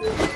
you